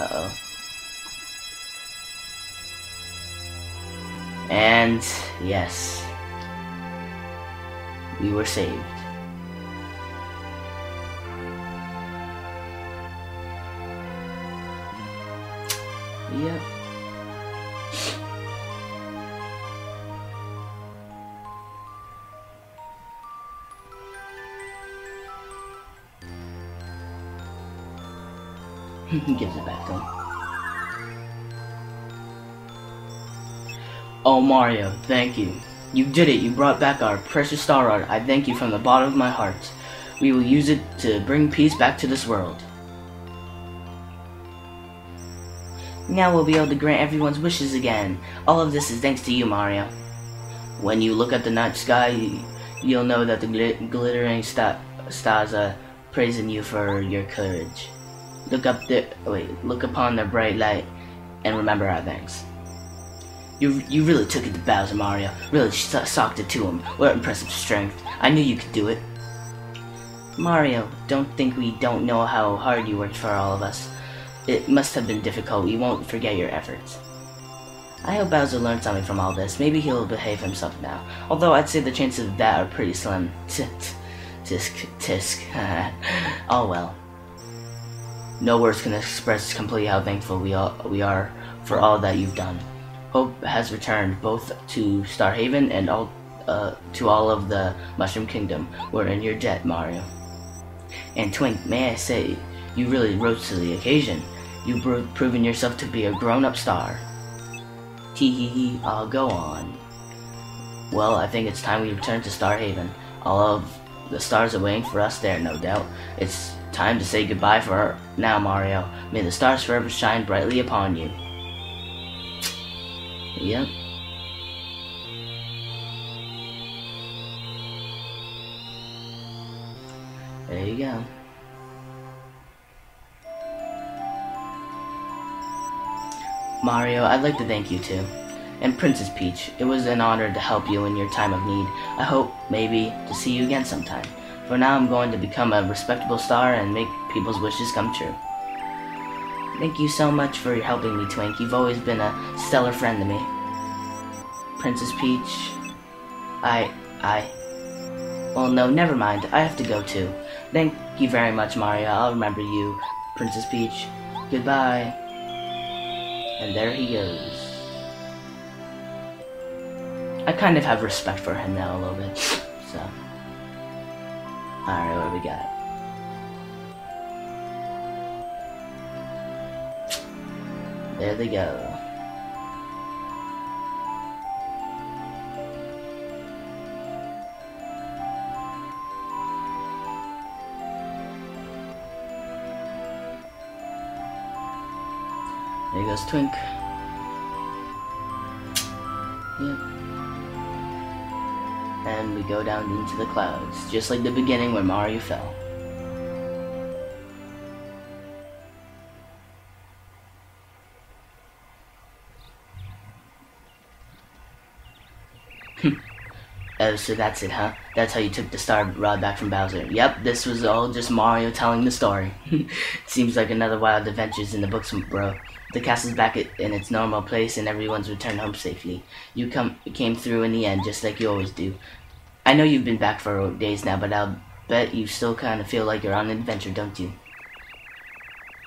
Uh-oh. And, yes. We were saved. It back to him. Oh Mario, thank you. You did it. You brought back our precious Star Rod. I thank you from the bottom of my heart. We will use it to bring peace back to this world. Now we'll be able to grant everyone's wishes again. All of this is thanks to you, Mario. When you look at the night sky, you'll know that the gl glittering sta stars are praising you for your courage. Look up the wait, look upon their bright light, and remember our thanks. You you really took it to Bowser, Mario. Really so socked it to him. What impressive strength. I knew you could do it. Mario, don't think we don't know how hard you worked for all of us. It must have been difficult. We won't forget your efforts. I hope Bowser learned something from all this. Maybe he'll behave himself now. Although I'd say the chances of that are pretty slim. Tisk, tisk. oh well. No words can express completely how thankful we all we are for all that you've done. Hope has returned both to Star Haven and all uh, to all of the Mushroom Kingdom. We're in your debt, Mario. And Twink, may I say, you really rose to the occasion. You've proven yourself to be a grown-up star. Tee hee hee, I'll go on. Well, I think it's time we return to Star Haven. All of the stars are waiting for us there, no doubt. It's time to say goodbye for now, Mario. May the stars forever shine brightly upon you. Yep. There you go. Mario, I'd like to thank you too. And Princess Peach, it was an honor to help you in your time of need. I hope, maybe, to see you again sometime. For now, I'm going to become a respectable star and make people's wishes come true. Thank you so much for helping me, Twink. You've always been a stellar friend to me. Princess Peach, I, I... Well, no, never mind. I have to go too. Thank you very much, Mario. I'll remember you, Princess Peach. Goodbye. And there he goes. I kind of have respect for him now a little bit, so. Alright, what we got? There they go. There goes Twink. Yep. And we go down into the clouds, just like the beginning where Mario fell. Hmm. Oh, so that's it, huh? That's how you took the star rod back from Bowser. Yep, this was all just Mario telling the story. Seems like another wild adventures in the books, bro. The castle's back in its normal place and everyone's returned home safely. You come came through in the end, just like you always do. I know you've been back for days now, but I'll bet you still kind of feel like you're on an adventure, don't you?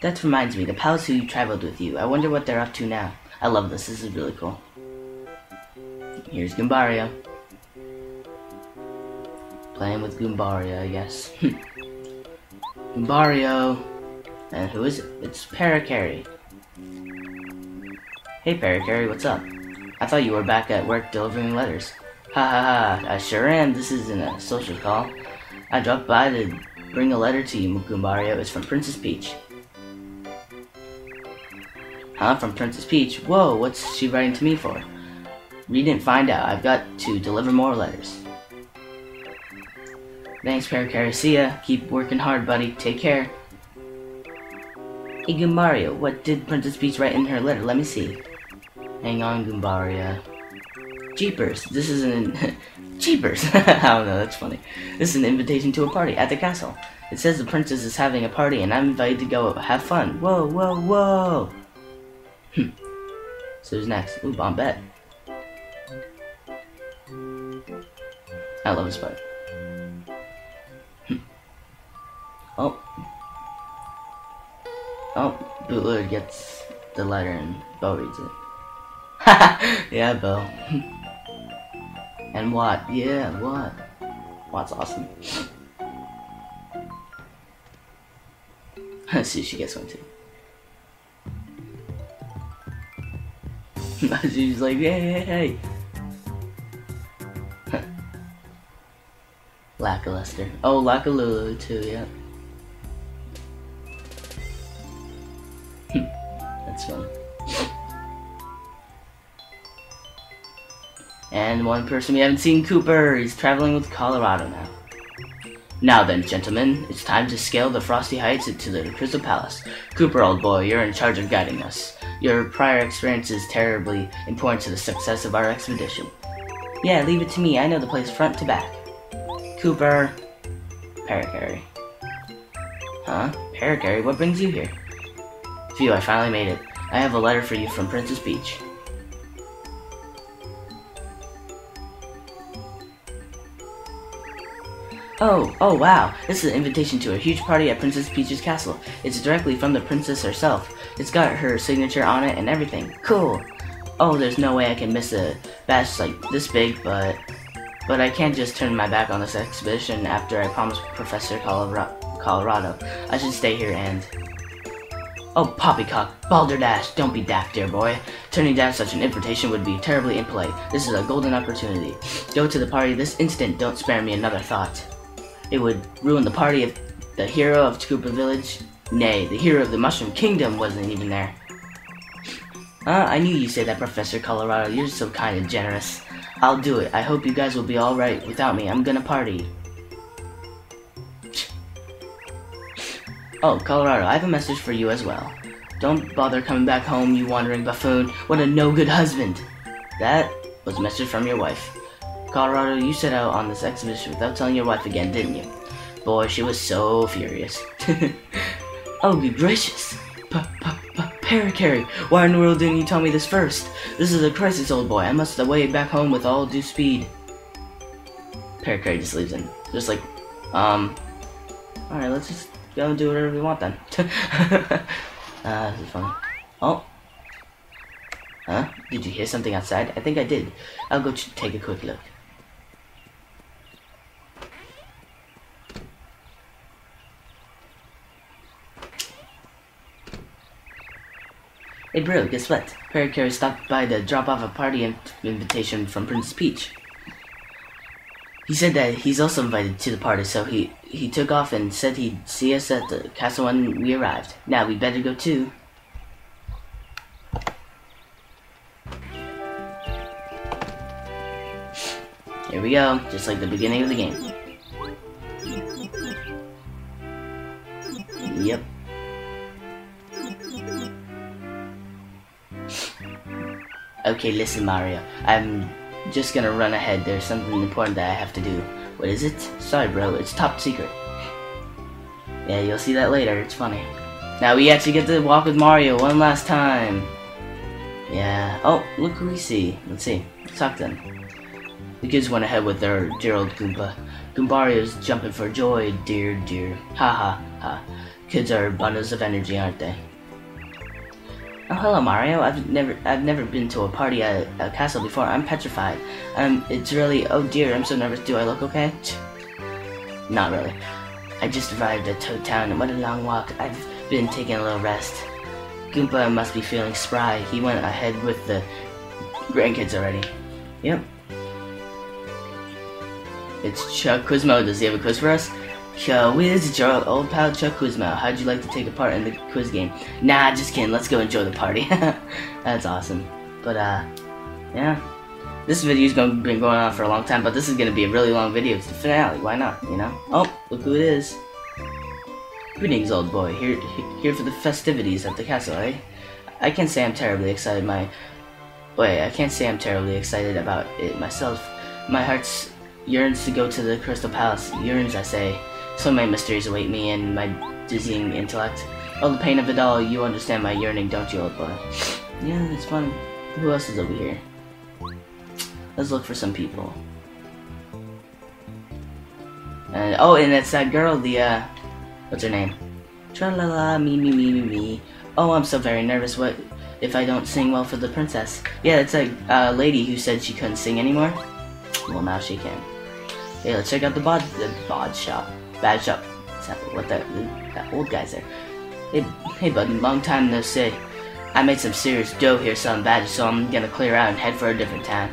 That reminds me, the pals who traveled with you. I wonder what they're up to now. I love this. This is really cool. Here's Goombario. Playing with Goombario, I guess. Goombario. And who is it? It's Parakarry. Hey Parakarry, what's up? I thought you were back at work delivering letters. Ha ha ha, I sure am. This isn't a social call. I dropped by to bring a letter to you, Goombario. It's from Princess Peach. Huh? From Princess Peach? Whoa, what's she writing to me for? Read and find out. I've got to deliver more letters. Thanks, Parakarry. See ya. Keep working hard, buddy. Take care. Hey, Goombario, what did Princess Peach write in her letter? Let me see. Hang on, Goombario. Jeepers, this is an... Jeepers! I don't know, that's funny. This is an invitation to a party at the castle. It says the princess is having a party and I'm invited to go have fun. Whoa, whoa, whoa! Hmm. So who's next? Ooh, Bombette. I love this part. Hmm. Oh. Oh, Bootler gets the letter and Bow reads it. yeah, Bow. And what? Yeah, what? What's awesome. Let's see if she gets one too. She's like, hey, hey, hey. Lakilester. Oh, Lakilulu too, yeah. And one person we haven't seen, Kooper. He's traveling with Kolorado now. Now then, gentlemen, it's time to scale the frosty heights to the Crystal Palace. Kooper, old boy, you're in charge of guiding us. Your prior experience is terribly important to the success of our expedition. Yeah, leave it to me. I know the place front to back. Kooper. Parakarry. Huh? Parakarry, what brings you here? Phew, I finally made it. I have a letter for you from Princess Peach. Oh, oh wow, this is an invitation to a huge party at Princess Peach's castle. It's directly from the princess herself. It's got her signature on it and everything. Cool. Oh, there's no way I can miss a bash like this big, but... But I can't just turn my back on this exhibition after I promised Professor Kolorado. I should stay here and... Oh, poppycock, balderdash, don't be daft, dear boy. Turning down such an invitation would be terribly impolite. This is a golden opportunity. Go to the party this instant, don't spare me another thought. It would ruin the party if the hero of Koopa Village, nay, the hero of the Mushroom Kingdom wasn't even there. Uh, I knew you'd say that, Professor Kolorado. You're so kind and generous. I'll do it. I hope you guys will be alright without me. I'm gonna party. Oh, Kolorado, I have a message for you as well. Don't bother coming back home, you wandering buffoon. What a no-good husband. That was a message from your wife. Kolorado, you set out on this expedition without telling your wife again, didn't you? Boy, she was so furious. oh, good gracious. Parakarry, why in the world didn't you tell me this first? This is a crisis, old boy. I must away back home with all due speed. Parakarry just leaves him. Just like, um, alright, let's just go and do whatever we want then. uh, this is funny. Oh. Huh? Did you hear something outside? I think I did. I'll go take a quick look. Hey bro, guess what? Parakarry stopped by to drop off a party invitation from Princess Peach. He said that he's also invited to the party, so he, he took off and said he'd see us at the castle when we arrived. Now, we better go too. Here we go, just like the beginning of the game. Okay, listen, Mario. I'm just gonna run ahead. There's something important that I have to do. What is it? Sorry, bro. It's top secret. Yeah, you'll see that later. It's funny. Now we actually get to walk with Mario one last time. Yeah. Oh, look who we see. Let's see. Let's talk to them. The kids went ahead with their dear old Goompa. Goombario's jumping for joy, dear, dear. Ha ha ha. Kids are bundles of energy, aren't they? Oh, hello, Mario. I've never, I've never been to a party at a castle before. I'm petrified. Um, it's really, oh dear, I'm so nervous. Do I look okay? Not really. I just arrived at Toad Town. What a long walk. I've been taking a little rest. Goompa must be feeling spry. He went ahead with the grandkids already. Yep. It's Chuck Quizmo. Does he have a quiz for us? Yo, it's your old pal Chuck Quizmo. How'd you like to take a part in the quiz game? Nah, just kidding. Let's go enjoy the party. That's awesome. But, uh, yeah. This video's been going on for a long time, but this is to be a really long video. It's the finale. Why not, you know? Oh, look who it is. Greetings, old boy. Here, here for the festivities at the castle, eh? I can't say I'm terribly excited. My... Wait, I can't say I'm terribly excited about it myself. My heart's yearns to go to the Crystal Palace. Yearns, I say. So many mysteries await me and my dizzying intellect. Oh, the pain of it all, you understand my yearning, don't you, old boy? Yeah, it's fun. Who else is over here? Let's look for some people. And, oh, and it's that girl, the, uh, what's her name? Tra la la, me, me, me, me, me. Oh, I'm so very nervous. What if I don't sing well for the princess? Yeah, it's a uh, lady who said she couldn't sing anymore. Well, now she can. Hey, let's check out the bod, the bod shop. Bad shop. What that, that old guy's there. Hey, hey, buddy, long time no see. I made some serious dough here selling badges, so I'm gonna clear out and head for a different town.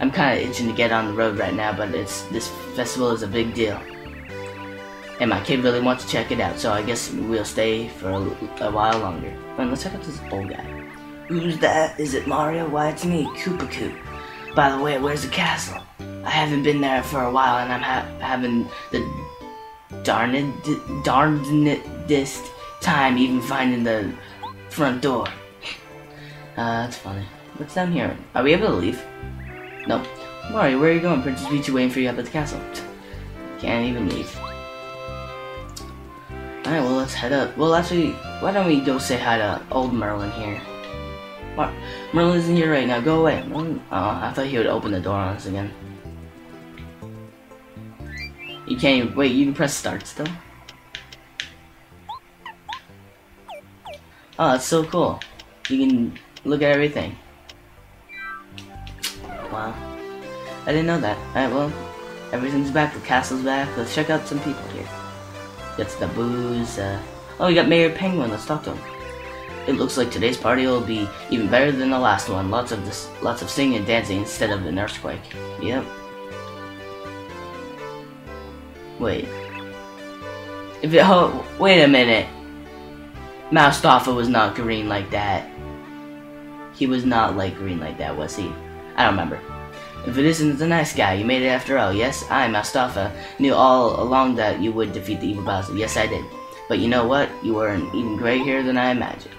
I'm kinda itching to get on the road right now, but it's this festival is a big deal. And my kid really wants to check it out, so I guess we'll stay for a, a while longer. But let's check out this old guy. Who's that? Is it Mario? Why, it's me, Koopa Koot. By the way, where's the castle? I haven't been there for a while, and I'm ha having the darned, darndest time even finding the front door. Uh, that's funny. What's down here? Are we able to leave? Nope. Mario, where are you going? Princess Peach waiting for you up at the castle. Can't even leave. Alright, well, let's head up. Well, actually, why don't we go say hi to old Merlon here? Mar Merlon isn't here right now. Go away. Merlon oh, I thought he would open the door on us again. You can't even- wait, you can press start still? Oh, that's so cool. You can look at everything. Wow. I didn't know that. Alright, well, everything's back. The castle's back. Let's check out some people here. Gets the booze. Uh... Oh, we got Mayor Penguin. Let's talk to him. It looks like today's party will be even better than the last one. Lots of this, lots of singing and dancing instead of an earthquake. Yep. Wait. If it, oh, wait a minute. Moustafa was not green like that. He was not like green like that, was he? I don't remember. If it isn't the nice guy, you made it after all. Yes, I, Moustafa, knew all along that you would defeat the evil Bowser. Yes, I did. But you know what? You an even greater than I imagined.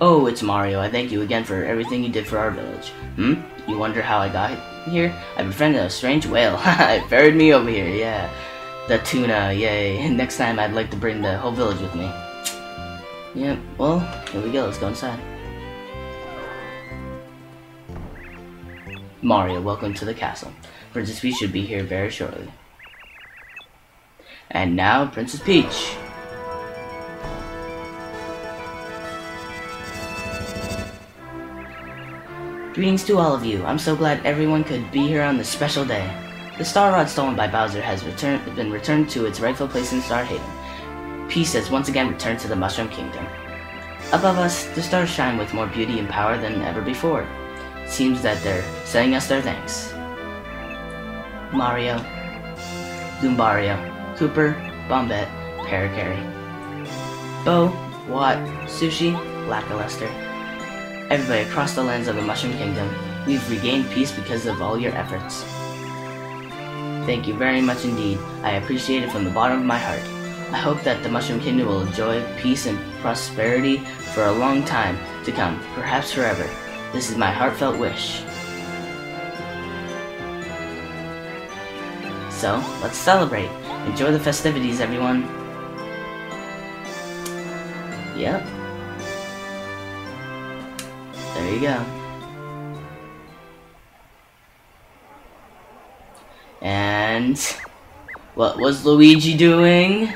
Oh, it's Mario. I thank you again for everything you did for our village. Hmm? You wonder how I got here? I befriended a strange whale. it ferried me over here, yeah. The tuna, yay. Next time I'd like to bring the whole village with me. Yep, well, here we go. Let's go inside. Mario, welcome to the castle. Princess Peach should be here very shortly. And now, Princess Peach. Greetings to all of you. I'm so glad everyone could be here on this special day. The Star Rod stolen by Bowser has returned, been returned to its rightful place in Star Haven. Peace has once again returned to the Mushroom Kingdom. Above us, the stars shine with more beauty and power than ever before. Seems that they're sending us their thanks. Mario, Goombario, Kooper, Bombette, Parakarry. Bow, Watt, Sushie, Lakilester. Everybody across the lands of the Mushroom Kingdom, we've regained peace because of all your efforts. Thank you very much indeed. I appreciate it from the bottom of my heart. I hope that the Mushroom Kingdom will enjoy peace and prosperity for a long time to come, perhaps forever. This is my heartfelt wish. So, let's celebrate. Enjoy the festivities, everyone. Yep. There you go. And what was Luigi doing?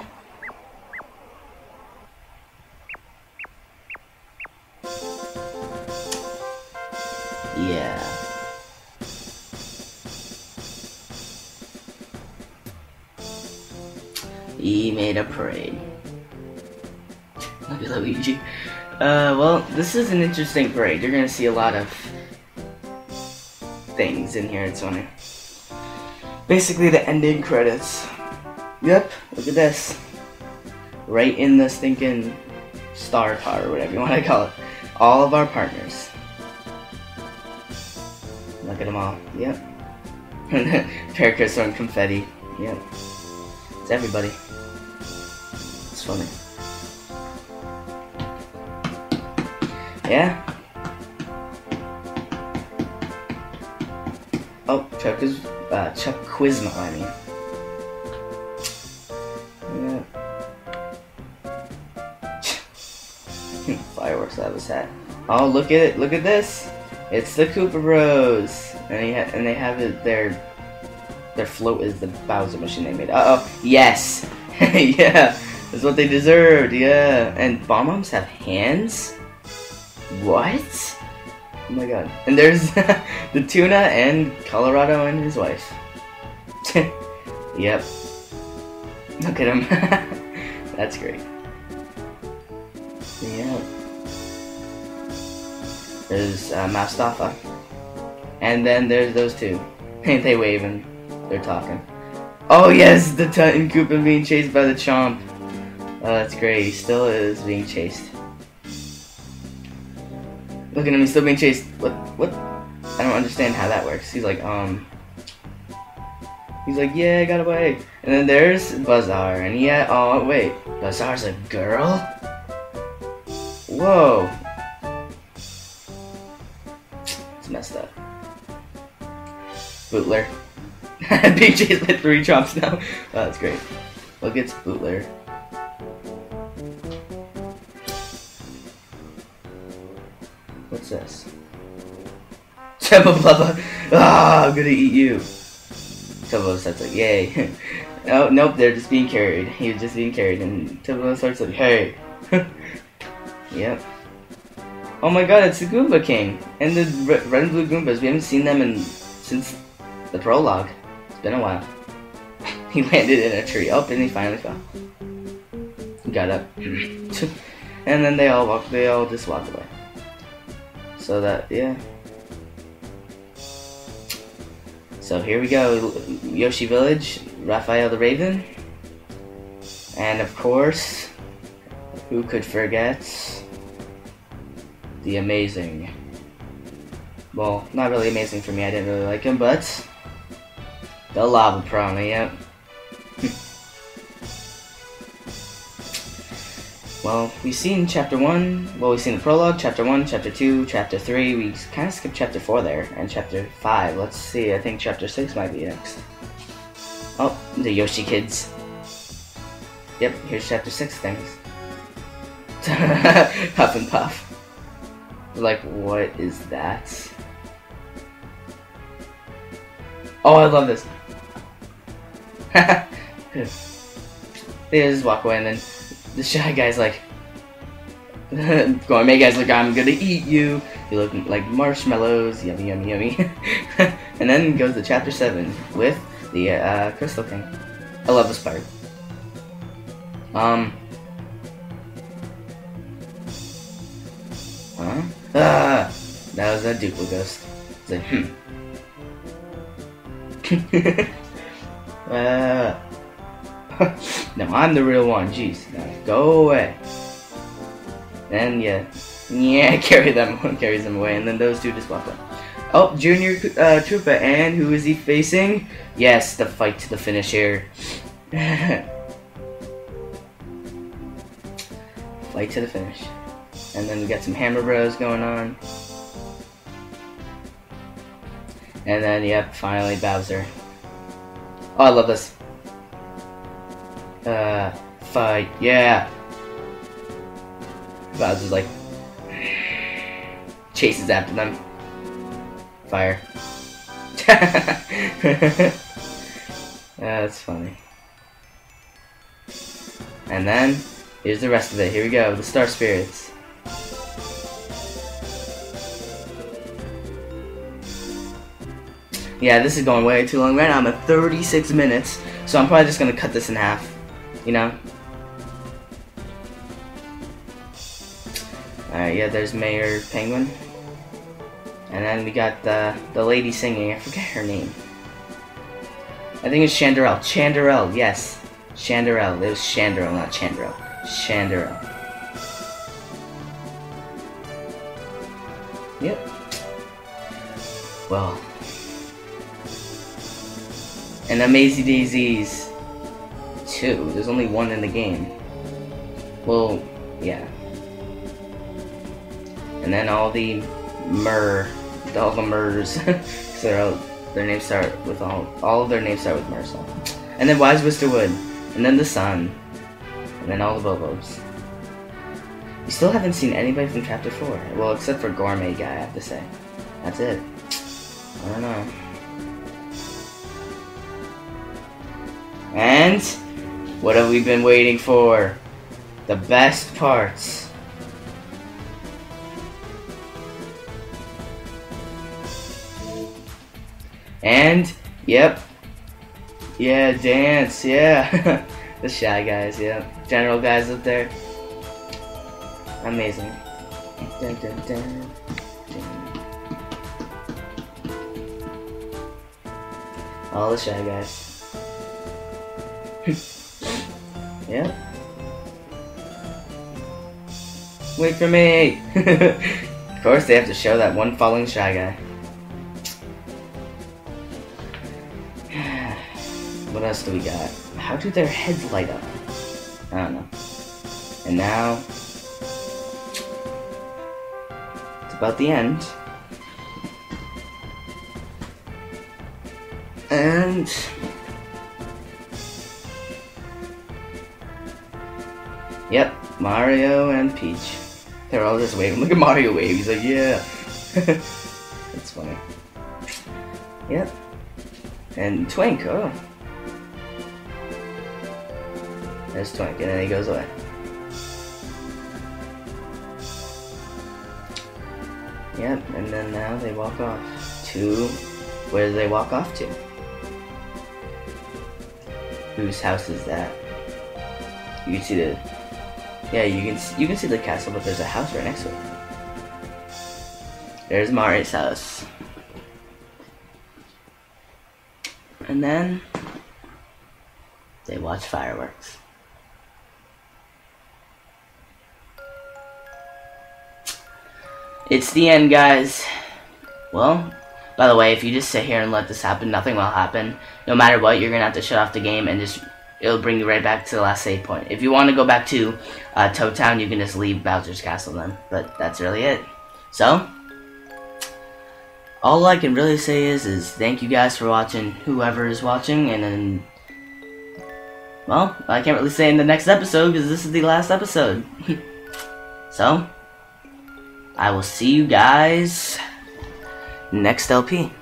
Yeah. He made a parade. Look at Luigi. Uh, well, this is an interesting parade. You're gonna see a lot of things in here. It's funny. Basically, the ending credits. Yep, look at this. Right in the stinking star car, or whatever you want to call it. All of our partners. Look at them all. Yep. Parakar's throwing confetti. Yep. It's everybody. It's funny. Yeah. Oh, Chuck is uh, Chuck Quizmo. I mean. Yeah. Fireworks out of his hat. Oh, look at it! Look at this! It's the Koopa Bros, and he and they have it, their their float is the Bowser machine they made. Uh oh, yes, yeah, that's what they deserved. Yeah, and bomb bombs have hands. What? Oh my god! And there's the tuna and Kolorado and his wife. yep. Look at him. that's great. Yeah. There's uh. And then there's those two. they wave and they're talking. Oh yes, the Titan Koopa being chased by the Chomp. Oh, that's great. He still is being chased. Look at he's still being chased. What? What? I don't understand how that works. He's like, um... He's like, yeah, I got away. And then there's Buzzar, and yeah, oh, wait. Buzzar's a girl? Whoa. It's messed up. Bootler. BJ's with three chops now. That's great. Look, it's Bootler. What's this? Tubba Blubba! Ah, I'm gonna eat you! Tubba starts like, yay. oh, nope, they're just being carried. He's just being carried, and Tubba starts like, hey! Yep. Oh my god, it's the Goomba King! And the red and blue Goombas, we haven't seen them in since the prologue. It's been a while. he landed in a tree. Oh, and he finally fell. He got up. and then they all walk they all just walk away. So that yeah. So here we go, Yoshi Village, Raphael the Raven. And of course, who could forget the amazing. Well, not really amazing for me, I didn't really like him, but the Lava Piranha, yep. Well, we've seen chapter 1, well, we've seen the prologue, chapter 1, chapter 2, chapter 3, we kind of skipped chapter 4 there, and chapter 5. Let's see, I think chapter 6 might be next. Oh, the Yoshi Kids. Yep, here's chapter 6 things. Huff and Puff. Like, what is that? Oh, I love this. they just walk away and then the shy guy's like, Gourmet guy's like, I'm gonna eat you. You look like marshmallows, yummy, yummy, yummy. and then goes to chapter 7 with the uh, Crystal King. I love this part. Um. Huh? Ah! That was a duplicate ghost. It's like, hmm. uh, no, I'm the real one. Jeez, now go away. Then yeah, yeah, carry them, carries them away, and then those two just walk away. Oh, Junior uh, Troopa, and who is he facing? Yes, the fight to the finish here. fight to the finish. And then we got some Hammer Bros going on. And then, yep, finally Bowser. Oh, I love this. Uh, fight, yeah. Bowser's like, chases after them. Fire. That's funny. And then, here's the rest of it. Here we go, the Star Spirits. Yeah, this is going way too long. Right now I'm at 36 minutes, so I'm probably just gonna cut this in half. You know? Alright, yeah, there's Mayor Penguin. And then we got the, the lady singing. I forget her name. I think it's Chanderelle. Chanderelle, yes. Chanderelle. It was Chanderelle, not Chanderelle. Chanderelle. Yep. Well, and Amazing Dayzees 2. There's only one in the game. Well, yeah. And then all the Mur, all the Murs, so their names start with all, all of their names start with Mur, so. And then Wise Wisterwood, and then the Sun, and then all the Bobos. We still haven't seen anybody from Chapter 4. Well, except for Gourmet Guy, I have to say. That's it. I don't know. And what have we been waiting for? The best parts. And, yep. Yeah, dance, yeah. the shy guys, yeah. General guys up there. Amazing. Dun, dun, dun, All the shy guys. yeah. Wait for me! of course they have to show that one falling shy guy. what else do we got? How do their heads light up? I don't know. And now... It's about the end. And... Yep, Mario and Peach. They're all just waving. Look at Mario wave. He's like, yeah. That's funny. Yep. And Twink, oh. There's Twink, and then he goes away. Yep, and then now they walk off to... Where do they walk off to? Whose house is that? You see the yeah, you can you can see the castle, but there's a house right next to it. There's Mari's house. And then they watch fireworks. It's the end, guys. Well, by the way, if you just sit here and let this happen, nothing will happen. No matter what, you're gonna have to shut off the game and just it'll bring you right back to the last save point. If you want to go back to uh, Toad Town, you can just leave Bowser's Castle then. But that's really it. So, all I can really say is, is thank you guys for watching, whoever is watching, and then, well, I can't really say in the next episode because this is the last episode. so, I will see you guys next LP.